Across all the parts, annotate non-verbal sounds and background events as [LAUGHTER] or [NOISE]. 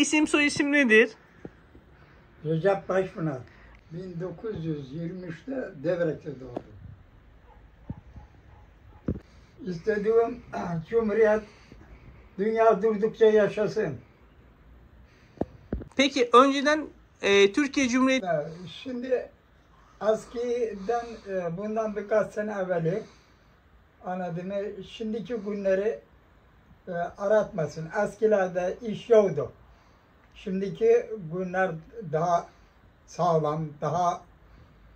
İsim soy isim nedir? Recep Başpınar. 1923'te Devrek'te doğdum. İstediğim [CLEARS THROAT] Cumhuriyet dünya durdukça yaşasın. Peki önceden e, Türkiye Cumhuriyeti Şimdi askiden e, bundan birkaç sene evveli anladığımı şimdiki günleri e, aratmasın. Eskilerde iş yoktu. Şimdiki günler daha sağlam, daha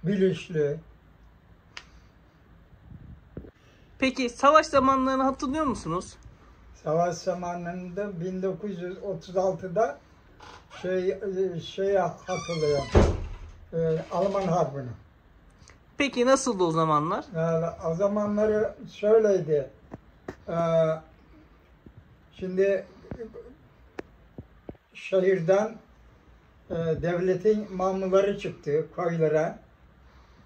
bilinçli. Peki savaş zamanlarını hatırlıyor musunuz? Savaş zamanında 1936'da şey e, şeye hatırlıyorum. E, Alman Harbi'ni. Peki nasıldı o zamanlar? Yani o zamanları şöyleydi. Ee, şimdi şehirden e, devletin mamulları çıktı köylere.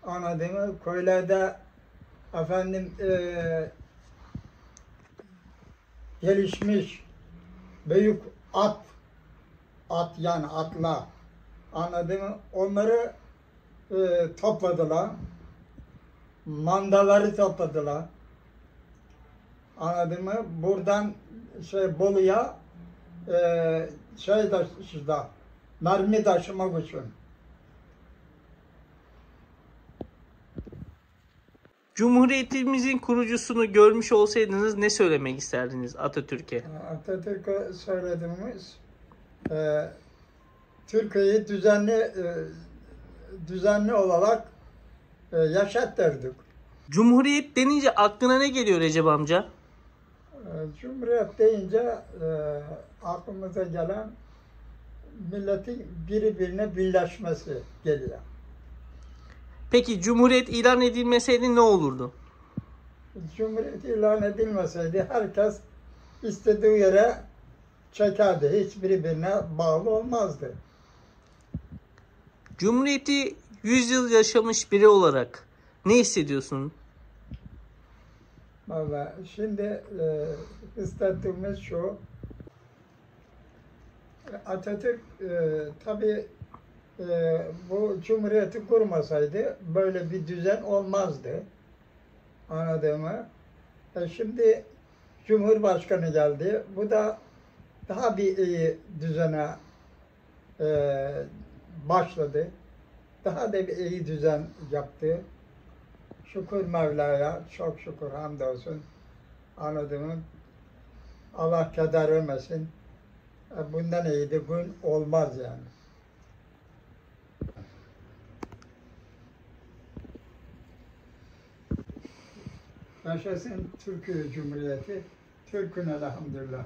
Anladın mı? Köylerde efendim e, gelişmiş büyük at at yani atla anladın mı? Onları e, topladılar mandaları topladılar. Anladın mı? Buradan şey Bolu'ya e, şey taşıdılar. Mermi taşımak için. Cumhuriyetimizin kurucusunu görmüş olsaydınız ne söylemek isterdiniz Atatürk'e? Atatürk'e söylediğimiz e, Türkiye'yi düzenli e, düzenli olarak e, yaşattırdık. Cumhuriyet denince aklına ne geliyor Recep amca? E, Cumhuriyet deyince e, aklımıza gelen milletin birbirine birleşmesi geliyor. Peki Cumhuriyet ilan edilmeseydi ne olurdu? Cumhuriyet ilan edilmeseydi herkes istediği yere çekerdi. Hiç birbirine bağlı olmazdı. Cumhuriyeti 100 yıl yaşamış biri olarak ne hissediyorsun? Valla şimdi e, hissettiğimiz şu Atatürk e, tabi e, bu cumhuriyeti kurmasaydı böyle bir düzen olmazdı. Anladın mı? E, şimdi Cumhurbaşkanı geldi. Bu da daha bir iyi düzene e, başladı. Daha da bir iyi düzen yaptı. Şükür Mevla'ya, çok şükür hamdolsun. Anladın mı? Allah keder vermesin. E, Bundan iyi de gün olmaz yani. Yaşasın Türkiye Cumhuriyeti. Türk'ün elhamdülillah.